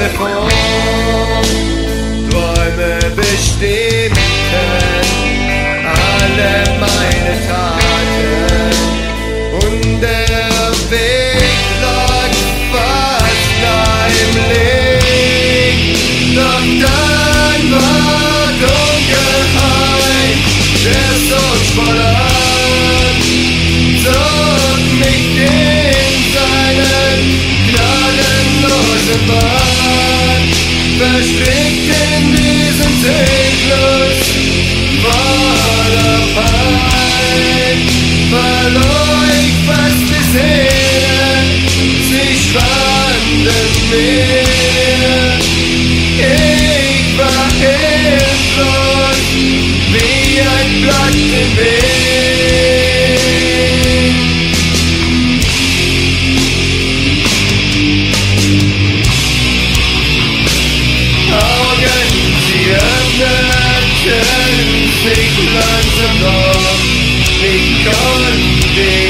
pe foc Doamne, Ich war hilflos, wie ein Blatt im Wind. Augen, sie öffneten sich langsam noch wie konnte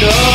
know